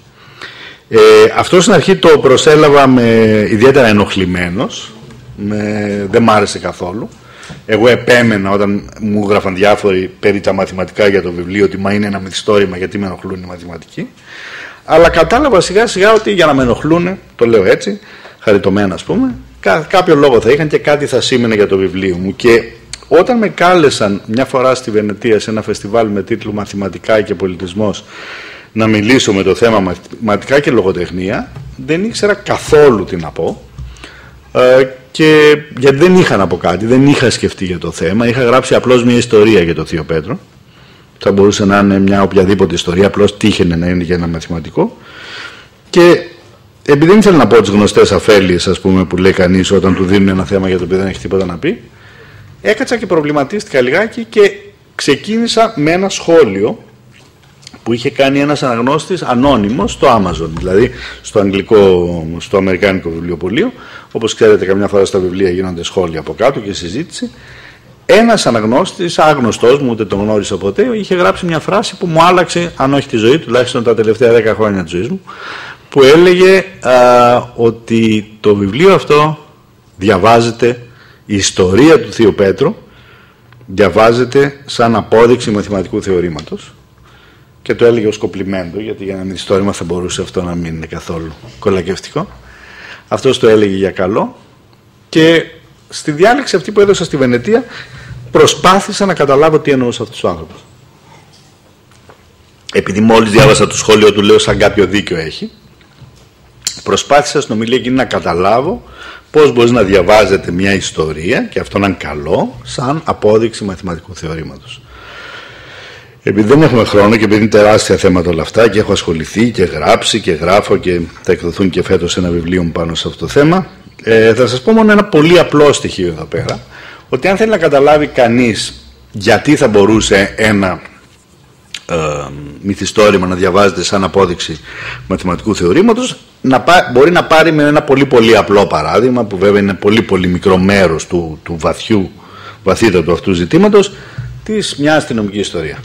Ε, αυτό στην αρχή το προσέλαβα με ιδιαίτερα ενοχλημένος, με, δεν μ' άρεσε καθόλου. Εγώ επέμενα όταν μου γράφαν διάφοροι περί τα μαθηματικά για το βιβλίο ότι μα είναι ένα μυθιστόρημα γιατί με ενοχλούν οι μαθηματικοί. Αλλά κατάλαβα σιγά σιγά ότι για να με ενοχλούν, το λέω έτσι, χαριτωμένα ας πούμε, κά, κάποιο λόγο θα είχαν και κάτι θα σήμαινε για το βιβλίο μου. Και όταν με κάλεσαν μια φορά στη Βενετία σε ένα φεστιβάλ με τίτλο Μαθηματικά και Πολιτισμός να μιλήσω με το θέμα μαθηματικά και λογοτεχνία δεν ήξερα καθόλου τι να πω. Ε, και γιατί δεν είχα να πω κάτι, δεν είχα σκεφτεί για το θέμα. Είχα γράψει απλώς μια ιστορία για το Θείο Πέτρο. Θα μπορούσε να είναι μια οποιαδήποτε ιστορία απλώς τύχαινε να είναι για ένα μαθηματικό. Και επειδή δεν ήθελα να πω τις γνωστές αφέλειες ας πούμε που λέει κανείς όταν του δίνουν ένα θέμα για το οποίο δεν έχει τίποτα να πει έκατσα και προβληματίστηκα λιγάκι και ξεκίνησα με ένα σχόλιο που είχε κάνει ένας αναγνώστης ανώνυμος στο Amazon, δηλαδή στο αγγλικό, στο αμερικάνικο βιβλιοπωλείο. Όπως ξέρετε καμιά φορά στα βιβλία γίνονται σχόλια από κάτω και συζήτηση. Ένας αναγνώστης, άγνωστός μου, ούτε τον γνώρισα ποτέ, είχε γράψει μια φράση που μου άλλαξε, αν όχι τη ζωή, τουλάχιστον τα τελευταία 10 χρόνια της ζωής μου, που έλεγε ότι το βιβλίο αυτό διαβάζεται, η ιστορία του Θείου Πέτρου, διαβάζεται σαν απόδειξη μαθηματικού θεωρήματος και το έλεγε ως κοπλιμέντο γιατί για ένα μυθιστόρημα θα μπορούσε αυτό να μην είναι καθόλου κολακευτικό. Αυτός το έλεγε για καλό. Και στη διάλεξη αυτή που έδωσα στη Βενετία προσπάθησα να καταλάβω τι εννοούσε αυτός ο άνθρωπος. Επειδή μόλις διάβασα το σχόλιο του λέω σαν κάποιο δίκιο έχει προσπάθησα στην ομιλία εκείνη να καταλάβω πώς μπορείς να διαβάζετε μια ιστορία και αυτό να είναι καλό σαν απόδειξη μαθηματικού θεωρήματος επειδή δεν έχουμε χρόνο και επειδή είναι τεράστια θέματα όλα αυτά και έχω ασχοληθεί και γράψει και γράφω και θα εκδοθούν και φέτος ένα βιβλίο μου πάνω σε αυτό το θέμα, ε, θα σας πω μόνο ένα πολύ απλό στοιχείο εδώ πέρα, ότι αν θέλει να καταλάβει κανείς γιατί θα μπορούσε ένα ε, μυθιστόρημα να διαβάζεται σαν απόδειξη μαθηματικού θεωρήματος, να μπορεί να πάρει με ένα πολύ πολύ απλό παράδειγμα, που βέβαια είναι πολύ πολύ μικρό μέρος του, του βαθιού, βαθύτατου αυτού ζητήματος, της μιας αστυνομικής ιστορίας.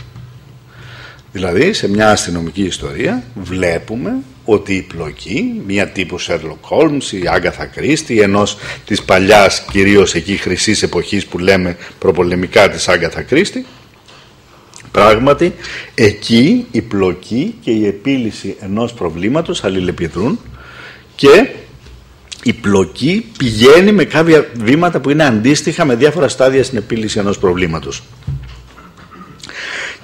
Δηλαδή σε μια αστυνομική ιστορία βλέπουμε ότι η πλοκή, μια τύπου Sherlock Holmes, η Άγκαθα Κρίστη, ενός της παλιάς κυρίως εκεί χρυσής εποχής που λέμε προπολεμικά της Άγκαθα Κρίστη, πράγματι εκεί η πλοκή και η επίλυση ενός προβλήματος αλληλεπιδρούν και η πλοκή πηγαίνει με κάποια βήματα που είναι αντίστοιχα με διάφορα στάδια στην επίλυση ενός προβλήματος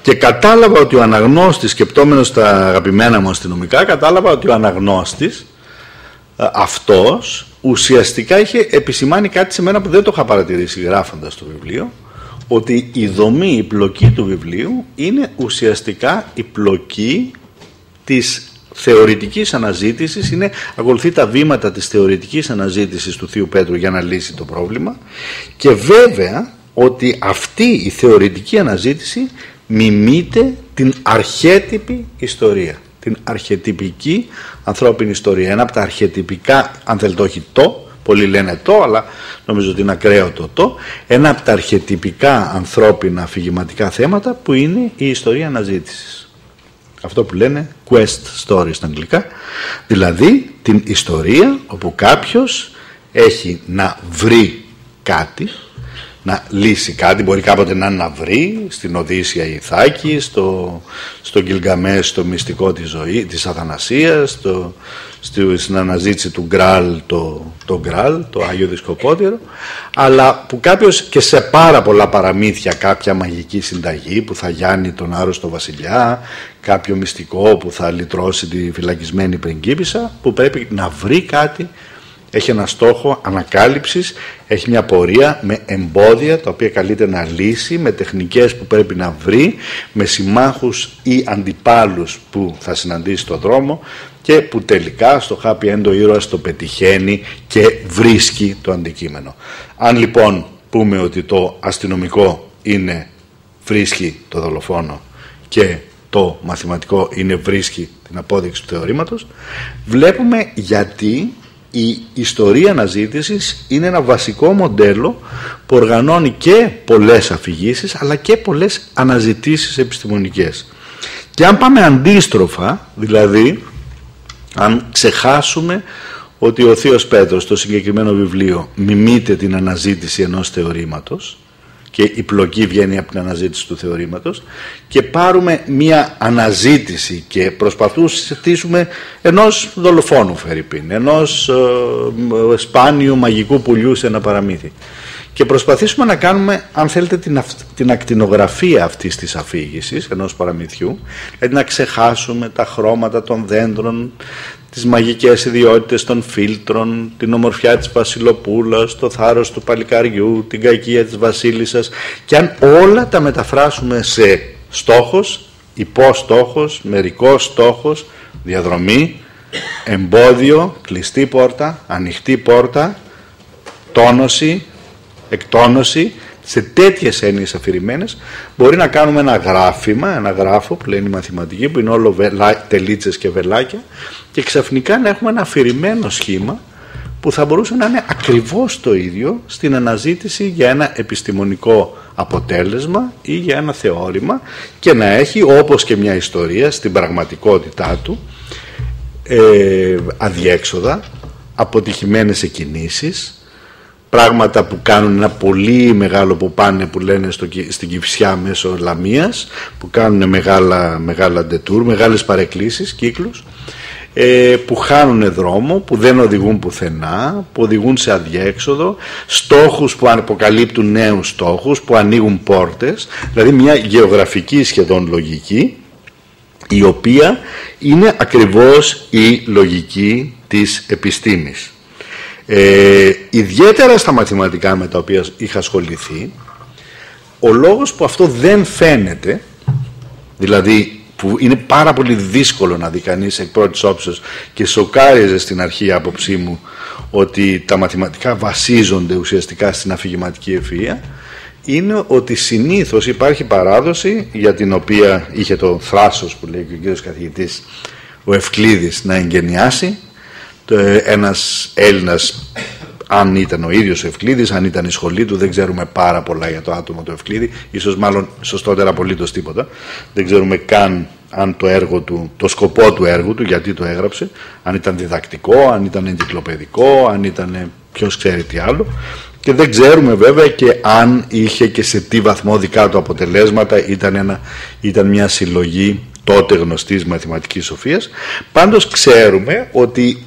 και κατάλαβα ότι ο αναγνώστης, σκεπτόμενος τα αγαπημένα μου αστυνομικά, κατάλαβα ότι ο αναγνώστης ε, αυτός ουσιαστικά είχε επισημάνει κάτι σε μένα που δεν το είχα παρατηρήσει γράφοντας το βιβλίο, ότι η δομή, η πλοκή του βιβλίου είναι ουσιαστικά η πλοκή της θεωρητικής αναζήτησης, είναι, ακολουθεί τα βήματα της θεωρητικής αναζήτησης του Θείου Πέτρου για να λύσει το πρόβλημα και βέβαια ότι αυτή η θεωρητική αναζήτηση μιμείται την αρχέτυπη ιστορία. Την αρχετυπική ανθρώπινη ιστορία. Ένα από τα αρχετυπικά, αν θέλετε όχι το, πολλοί λένε το, αλλά νομίζω ότι είναι ακραίο το το, ένα από τα αρχετυπικά ανθρώπινα αφηγηματικά θέματα που είναι η ιστορία αναζήτησης. Αυτό που λένε quest story στα αγγλικά, δηλαδή την ιστορία όπου κάποιος έχει να βρει κάτι να λύσει κάτι. Μπορεί κάποτε να να βρει στην Οδύσσια Ιθάκη, στο, στο Γκυλγκαμές, στο μυστικό της, ζωή, της Αθανασίας, στο, στην αναζήτηση του Γκράλ, το, το Γκράλ, το Άγιο Δισκοπότηρο, αλλά που κάποιος και σε πάρα πολλά παραμύθια κάποια μαγική συνταγή που θα γιάνει τον άρρωστο βασιλιά, κάποιο μυστικό που θα λυτρώσει τη φυλακισμένη πριγκίπισσα, που πρέπει να βρει κάτι έχει ένα στόχο ανακάλυψης, έχει μια πορεία με εμπόδια τα οποία καλείται να λύσει, με τεχνικές που πρέπει να βρει, με συμμάχους ή αντιπάλους που θα συναντήσει στο δρόμο και που τελικά στο happy end ο ήρωας το πετυχαίνει και βρίσκει το αντικείμενο. Αν λοιπόν πούμε ότι το αστυνομικό είναι βρίσκει το δολοφόνο και το μαθηματικό είναι βρίσκει την απόδειξη του θεωρήματος, βλέπουμε γιατί η ιστορία αναζήτησης είναι ένα βασικό μοντέλο που οργανώνει και πολλές αφηγήσεις αλλά και πολλές αναζητήσεις επιστημονικές. Και αν πάμε αντίστροφα, δηλαδή αν ξεχάσουμε ότι ο Θείος Πέτρος στο συγκεκριμένο βιβλίο μιμείται την αναζήτηση ενός θεωρήματος και η πλοκή βγαίνει από την αναζήτηση του θεωρήματος. Και πάρουμε μία αναζήτηση και προσπαθούμε ενός δολοφόνου Φερρυπίν, ενός ε, σπάνιου μαγικού πουλιού σε ένα παραμύθι. Και προσπαθήσουμε να κάνουμε, αν θέλετε, την, την ακτινογραφία αυτής της αφήγησης ενός παραμυθιού, δηλαδή να ξεχάσουμε τα χρώματα των δέντρων, τις μαγικές ιδιότητες των φίλτρων, την ομορφιά της βασιλοπούλας, το θάρρος του παλικαριού, την κακία της βασίλισσας. Και αν όλα τα μεταφράσουμε σε στόχος, υποστόχος, μερικός στόχος, διαδρομή, εμπόδιο, κλειστή πόρτα, ανοιχτή πόρτα, τόνωση, εκτόνωση, σε τέτοιες έννοιες αφηρημένες, μπορεί να κάνουμε ένα γράφημα, ένα γράφο που λένε οι μαθηματικοί, που είναι όλο τελίτσες και βελάκια, και ξαφνικά να έχουμε ένα αφηρημένο σχήμα που θα μπορούσε να είναι ακριβώς το ίδιο στην αναζήτηση για ένα επιστημονικό αποτέλεσμα ή για ένα θεώρημα και να έχει όπως και μια ιστορία στην πραγματικότητά του ε, αδιέξοδα, αποτυχημένες εκκινήσεις, πράγματα που κάνουν ένα πολύ μεγάλο που πάνε που λένε στο, στην Κυψιά μέσω Λαμίας που κάνουν μεγάλα, μεγάλα ντετούρ, μεγάλες παρεκκλήσεις, κύκλους ε, που χάνουν δρόμο, που δεν οδηγούν πουθενά, που οδηγούν σε αδιέξοδο, στόχους που αποκαλύπτουν νέους στόχους, που ανοίγουν πόρτες, δηλαδή μια γεωγραφική σχεδόν λογική, η οποία είναι ακριβώς η λογική της επιστήμης. Ε, ιδιαίτερα στα μαθηματικά με τα οποία είχα ασχοληθεί, ο λόγος που αυτό δεν φαίνεται, δηλαδή που είναι πάρα πολύ δύσκολο να δει κανείς εκ πρώτης όψης και σοκάριζε στην αρχή η άποψή μου ότι τα μαθηματικά βασίζονται ουσιαστικά στην αφηγηματική ευφυΐα είναι ότι συνήθως υπάρχει παράδοση για την οποία είχε το θράσος που λέει και ο κύριος καθηγητής ο Ευκλήδης να εγγενιάσει ε, ένας Έλληνας αν ήταν ο ίδιος ο Ευκλήδης, αν ήταν η σχολή του, δεν ξέρουμε πάρα πολλά για το άτομο του Ευκλήδη, ίσως μάλλον σωστότερα απολύτως τίποτα. Δεν ξέρουμε καν αν το έργο του, το σκοπό του έργου του, γιατί το έγραψε, αν ήταν διδακτικό, αν ήταν εγκυκλοπαιδικό, αν ήταν ποιος ξέρει τι άλλο. Και δεν ξέρουμε βέβαια και αν είχε και σε τι βαθμό δικά του αποτελέσματα ήταν, ένα, ήταν μια συλλογή τότε γνωστής μαθηματικής σοφίας. Πάντως ξέρουμε ότι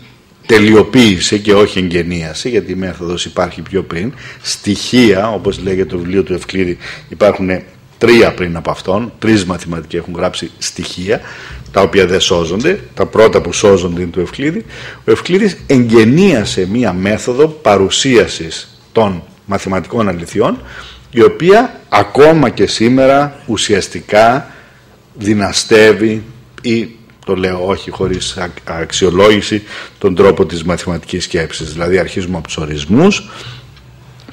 τελειοποίησε και όχι εγγενίασε, γιατί η μέθοδος υπάρχει πιο πριν, στοιχεία, όπως λέγεται το βιβλίο του Ευκλήδη, υπάρχουν τρία πριν από αυτόν, τρεις μαθηματικοί έχουν γράψει στοιχεία, τα οποία δεν σώζονται, τα πρώτα που σώζονται είναι του Ευκλήδη. Ο Ευκλήδης εγγενίασε μία μέθοδο παρουσίασης των μαθηματικών αληθιών, η οποία ακόμα και σήμερα ουσιαστικά δυναστεύει ή το λέω όχι χωρίς αξιολόγηση τον τρόπο της μαθηματικής σκέψης. Δηλαδή αρχίζουμε από τους ορισμούς,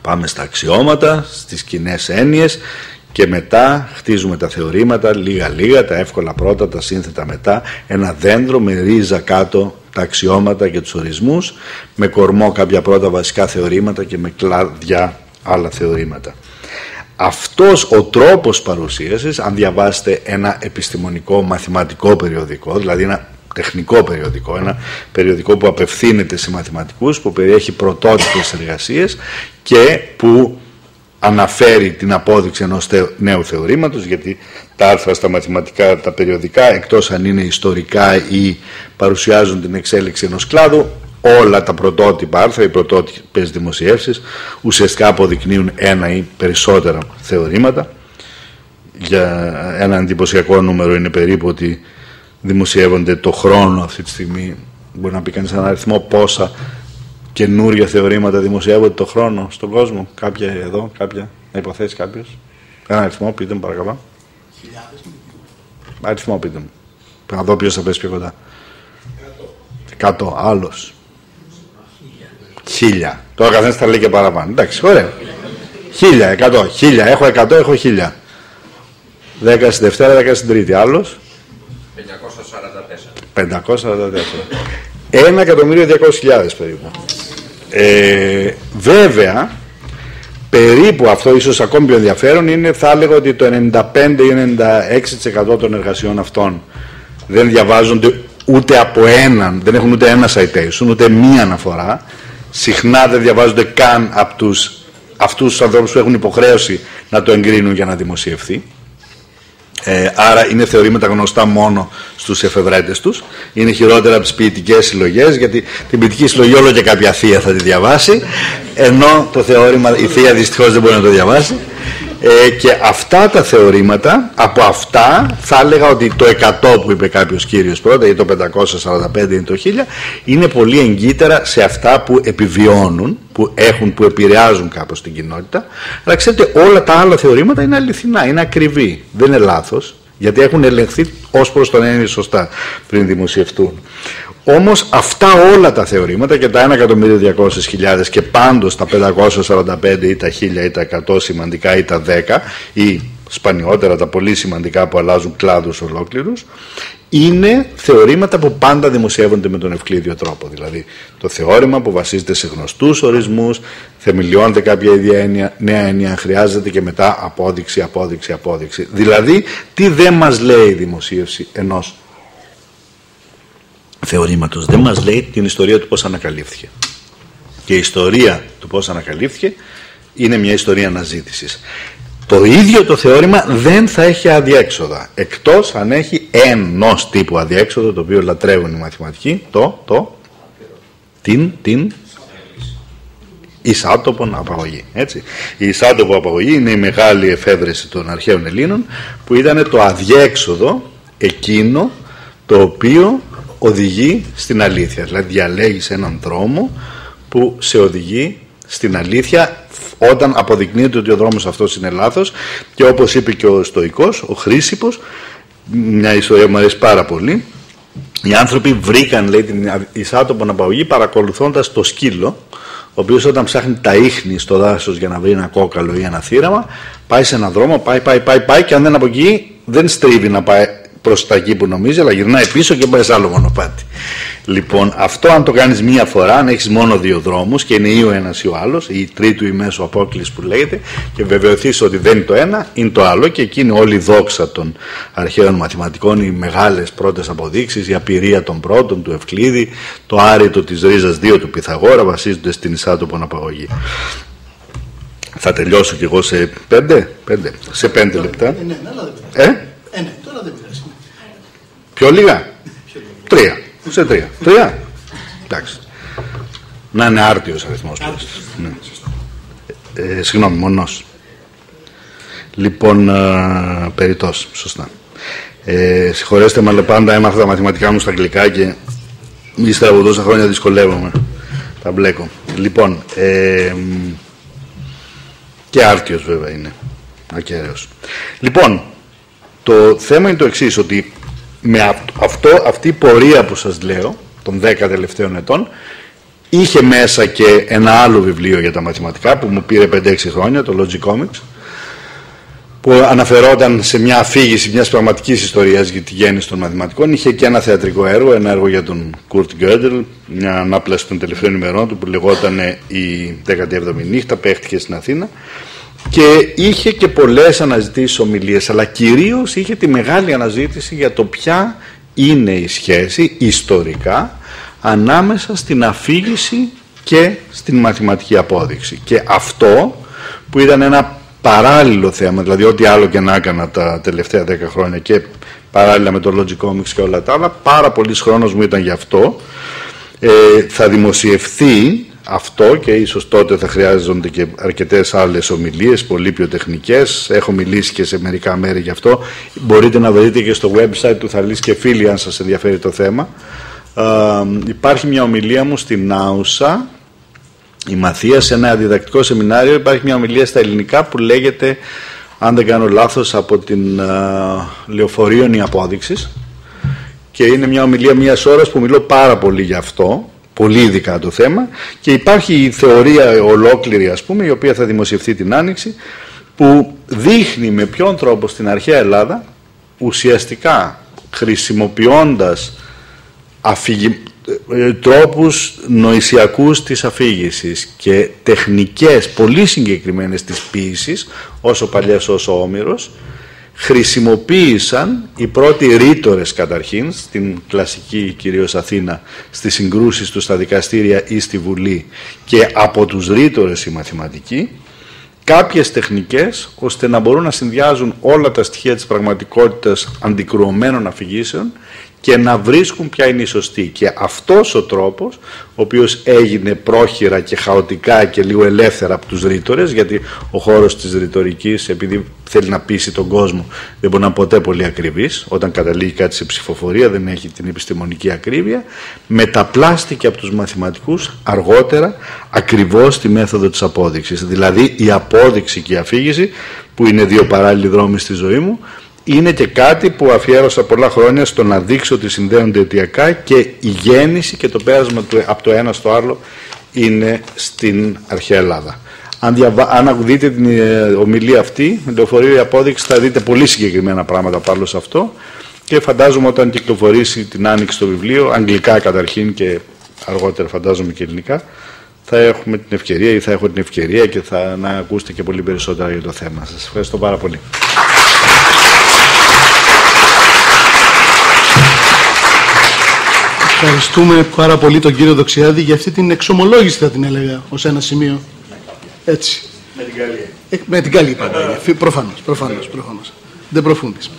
πάμε στα αξιώματα, στις κοινέ έννοιες και μετά χτίζουμε τα θεωρήματα λίγα λίγα, τα εύκολα πρώτα, τα σύνθετα μετά, ένα δέντρο με ρίζα κάτω τα αξιώματα και τους ορισμούς, με κορμό κάποια πρώτα βασικά θεωρήματα και με κλάδια άλλα θεωρήματα. Αυτός ο τρόπος παρουσίασης, αν διαβάσετε ένα επιστημονικό μαθηματικό περιοδικό, δηλαδή ένα τεχνικό περιοδικό, ένα περιοδικό που απευθύνεται σε μαθηματικούς, που περιέχει πρωτότυπες εργασίες και που αναφέρει την απόδειξη ενός νέου θεωρήματος γιατί τα άρθρα στα μαθηματικά, τα περιοδικά εκτός αν είναι ιστορικά ή παρουσιάζουν την εξέλιξη ενός κλάδου όλα τα πρωτότυπα άρθρα, οι πρωτότυπες δημοσιεύσεις ουσιαστικά αποδεικνύουν ένα ή περισσότερα θεωρήματα για ένα εντυπωσιακό νούμερο είναι περίπου ότι δημοσιεύονται το χρόνο αυτή τη στιγμή μπορεί να πει κανείς ένα αριθμό πόσα καινούρια θεωρήματα δημοσιεύονται το χρόνο στον κόσμο. Κάποια εδώ, κάποια, να υποθέσει κάποιος. Ένα αριθμό, πείτε μου παρακαλώ. Χιλιάδες. Αριθμό, πείτε μου. Να δω ποιος θα πέσει πιο κοντά. Εκατό. Άλλος. Χίλια. Τώρα καθένα θα λέει και παραπάνω. Εντάξει, ωραία. Χίλια, εκατό. Χίλια. Έχω εκατό, έχω χίλια. Δέκα στη Δευτέρα, δέκα στην Τρίτη. Άλλος; 544. 544. Ένα εκατομμύριο διακόσιες περίπου. Ε, βέβαια, περίπου αυτό ίσως ακόμη πιο ενδιαφέρον είναι θα έλεγα ότι το 95 ή 96% των εργασιών αυτών δεν διαβάζονται ούτε από έναν, δεν έχουν ούτε ένα citation, ούτε μία αναφορά. Συχνά δεν διαβάζονται καν από τους, αυτούς τους ανθρώπους που έχουν υποχρέωση να το εγκρίνουν για να δημοσιευθεί. Ε, άρα είναι θεωρήματα γνωστά μόνο στους εφευρέτες τους. Είναι χειρότερα από τις ποιητικές συλλογές, γιατί την ποιητική συλλογή όλο και κάποια θεία θα τη διαβάσει, ενώ το θεώρημα η θεία δυστυχώς δεν μπορεί να το διαβάσει. Ε, και αυτά τα θεωρήματα, από αυτά θα έλεγα ότι το 100 που είπε κάποιος κύριος πρώτα ή το 545 ή το 1000 είναι πολύ εγκύτερα σε αυτά που επιβιώνουν, που έχουν, που επηρεάζουν κάπως την κοινότητα. Αλλά ξέρετε όλα τα άλλα θεωρήματα είναι αληθινά, είναι ακριβή, δεν είναι λάθος γιατί έχουν ελεγχθεί ως προς τον έννοιο σωστά πριν δημοσιευτούν. Όμως αυτά όλα τα θεωρήματα και τα 1.200.000 και πάντως τα 545 ή τα 1000 ή τα 100 σημαντικά ή τα 10 ή σπανιότερα τα πολύ σημαντικά που αλλάζουν κλάδους ολόκληρους είναι θεωρήματα που πάντα δημοσιεύονται με τον ευκλήδιο τρόπο. Δηλαδή το θεώρημα που βασίζεται σε γνωστούς ορισμούς, θεμελιώνεται κάποια ίδια έννοια, νέα έννοια, χρειάζεται και μετά απόδειξη, απόδειξη, απόδειξη. Δηλαδή τι δεν μας λέει η δημοσίευση ενός θεωρήματος. Δεν μας λέει την ιστορία του πώς ανακαλύφθηκε. Και η ιστορία του πώς ανακαλύφθηκε είναι μια ιστορία αναζήτησης. Το ίδιο το θεώρημα δεν θα έχει αδιέξοδα, εκτός αν έχει ενός τύπου αδιέξοδο, το οποίο λατρεύουν οι μαθηματικοί, το, το, την, την εισάτοπον απαγωγή. Έτσι. Η εισάτοπο απαγωγή είναι η μεγάλη εφεύρεση των αρχαίων Ελλήνων, που ήταν το αδιέξοδο εκείνο το οποίο οδηγεί στην αλήθεια. Δηλαδή διαλέγεις έναν δρόμο που σε οδηγεί στην αλήθεια όταν αποδεικνύεται ότι ο δρόμος αυτός είναι λάθος και όπως είπε και ο Στοικός, ο Χρήσιπος, μια ιστορία που μου αρέσει πάρα πολύ, οι άνθρωποι βρήκαν λέει, την εισάτομο απαγωγή παρακολουθώντας το σκύλο, ο οποίος όταν ψάχνει τα ίχνη στο δάσος για να βρει ένα κόκαλο ή ένα θύραμα, πάει σε έναν δρόμο, πάει, πάει, πάει, πάει και αν δεν από εκεί δεν στρίβει να πάει προς τα εκεί που νομίζει, αλλά γυρνάει πίσω και πάει σε άλλο μονοπάτι. Λοιπόν, αυτό αν το κάνεις μία φορά, αν έχεις μόνο δύο δρόμους και είναι ή ο ένας ή ο άλλος, ή τρίτου ή μέσο απόκλησης που λέγεται, και βεβαιωθείς ότι δεν είναι το ένα, είναι το άλλο, και εκεί είναι όλη η δόξα των αρχαίων μαθηματικών, οι μεγάλες πρώτες αποδείξεις, η απειρία των πρώτων, του Ευκλήδη, το άρετο της ρίζας 2 του Πυθαγόρα, βασίζονται στην εισάτοπον απαγωγή. Θα τελειώσω κι εγώ σε πέντε, πέντε, σε πέντε λεπτά. Ε, ναι, ε? ε ναι, τώρα δεν πειράζει. Πιο λίγα; Τρία. Σε τρία. Τρία. Εντάξει. Να είναι άρτιος αριθμός. Ναι. Ε, συγγνώμη, μονός. Λοιπόν, ε, περιτός, σωστά. Ε, συγχωρέστε με, αλλά πάντα έμαθα τα μαθηματικά μου στα αγγλικά και ύστερα από τόσα χρόνια δυσκολεύομαι. Τα μπλέκω. Λοιπόν, ε, και άρτιος βέβαια είναι. Ακέραιος. Λοιπόν, το θέμα είναι το εξής, ότι με αυτό, αυτή η πορεία που σας λέω, των 10 τελευταίων ετών, είχε μέσα και ένα άλλο βιβλίο για τα μαθηματικά που μου πήρε 5-6 χρόνια, το Logic Comics, που αναφερόταν σε μια αφήγηση μιας πραγματικής ιστορίας για τη γέννηση των μαθηματικών. Είχε και ένα θεατρικό έργο, ένα έργο για τον Kurt Gödel, μια ανάπλαση των τελευταίων ημερών του που λεγόταν η 17η νύχτα, παίχτηκε στην Αθήνα και είχε και πολλές αναζητήσεις ομιλίες αλλά κυρίως είχε τη μεγάλη αναζήτηση για το ποια είναι η σχέση ιστορικά ανάμεσα στην αφήγηση και στην μαθηματική απόδειξη και αυτό που ήταν ένα παράλληλο θέμα, δηλαδή ό,τι άλλο και να έκανα τα τελευταία 10 χρόνια και παράλληλα με το Logic Comics και όλα τα άλλα, πάρα πολλοί χρόνος μου ήταν γι' αυτό. Ε, θα δημοσιευθεί αυτό και ίσως τότε θα χρειάζονται και αρκετές άλλες ομιλίες, πολύ πιο τεχνικές. Έχω μιλήσει και σε μερικά μέρη γι' αυτό. Μπορείτε να βρείτε και στο website του Θαλής και φίλοι αν σας ενδιαφέρει το θέμα. Ε, υπάρχει μια ομιλία μου στην Νάουσα, η Μαθίας, σε ένα διδακτικό σεμινάριο. Υπάρχει μια ομιλία στα ελληνικά που λέγεται, αν δεν κάνω λάθος, από την uh, η Απόδειξης. Και είναι μια ομιλία μιας ώρας που μιλώ πάρα πολύ γι' αυτό πολύ ειδικά το θέμα και υπάρχει η θεωρία ολόκληρη ας πούμε η οποία θα δημοσιευθεί την Άνοιξη που δείχνει με ποιον τρόπο στην αρχαία Ελλάδα ουσιαστικά χρησιμοποιώντας αφηγη... Ε, τρόπους νοησιακούς της αφήγησης και τεχνικές πολύ συγκεκριμένες της ποίησης όσο παλιές όσο όμηρος χρησιμοποίησαν οι πρώτοι ρήτορες καταρχήν στην κλασική κυρίως Αθήνα στις συγκρούσεις τους στα δικαστήρια ή στη Βουλή και από τους ρήτορες οι μαθηματικοί κάποιες τεχνικές ώστε να μπορούν να συνδυάζουν όλα τα στοιχεία της πραγματικότητας αντικρουωμένων αφηγήσεων και να βρίσκουν ποια είναι η σωστή. Και αυτός ο τρόπος, ο οποίος έγινε πρόχειρα και χαοτικά και λίγο ελεύθερα από τους ρήτορες, γιατί ο χώρος της ρητορικής, επειδή θέλει να πείσει τον κόσμο, δεν μπορεί να είναι ποτέ πολύ ακριβής, όταν καταλήγει κάτι σε ψηφοφορία δεν έχει την επιστημονική ακρίβεια, μεταπλάστηκε από τους μαθηματικούς αργότερα ακριβώς στη μέθοδο της απόδειξης. Δηλαδή η απόδειξη και η αφήγηση, που είναι δύο παράλληλοι δρόμοι στη ζωή μου, είναι και κάτι που αφιέρωσα πολλά χρόνια στο να δείξω ότι συνδέονται αιτιακά και η γέννηση και το πέρασμα του, από το ένα στο άλλο είναι στην αρχαία Ελλάδα. Αν, διαβα... αν δείτε την ε, ομιλία αυτή, με λεωφορείο η απόδειξη, θα δείτε πολύ συγκεκριμένα πράγματα πάνω σε αυτό και φαντάζομαι όταν κυκλοφορήσει την άνοιξη στο βιβλίο, αγγλικά καταρχήν και αργότερα φαντάζομαι και ελληνικά, θα έχουμε την ευκαιρία ή θα έχω την ευκαιρία και θα να ακούσετε και πολύ περισσότερα για το θέμα. Σας ευχαριστώ πάρα πολύ. Ευχαριστούμε πάρα πολύ τον κύριο Δοξιάδη για αυτή την εξομολόγηση θα την έλεγα ως ένα σημείο. Έτσι. Με την καλή. Ε, με την καλή πάντα. Προφανώς, προφανώς, προφανώς. Δεν προφούντεις.